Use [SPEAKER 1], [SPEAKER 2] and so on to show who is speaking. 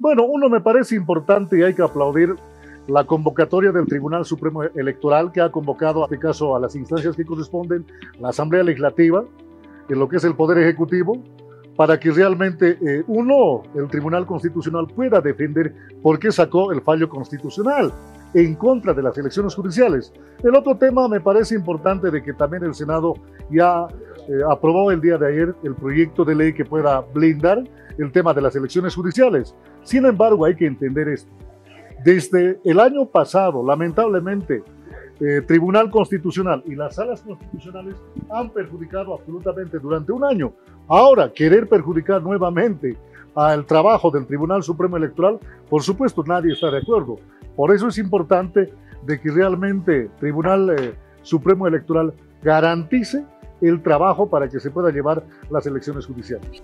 [SPEAKER 1] Bueno, uno me parece importante y hay que aplaudir la convocatoria del Tribunal Supremo Electoral que ha convocado, en este caso, a las instancias que corresponden, la Asamblea Legislativa, en lo que es el Poder Ejecutivo, para que realmente eh, uno, el Tribunal Constitucional, pueda defender por qué sacó el fallo constitucional en contra de las elecciones judiciales. El otro tema me parece importante de que también el Senado ya eh, aprobó el día de ayer el proyecto de ley que pueda blindar el tema de las elecciones judiciales. Sin embargo, hay que entender esto. Desde el año pasado, lamentablemente, eh, Tribunal Constitucional y las salas constitucionales han perjudicado absolutamente durante un año. Ahora, querer perjudicar nuevamente al trabajo del Tribunal Supremo Electoral, por supuesto nadie está de acuerdo. Por eso es importante de que realmente Tribunal eh, Supremo Electoral garantice el trabajo para que se pueda llevar las elecciones judiciales.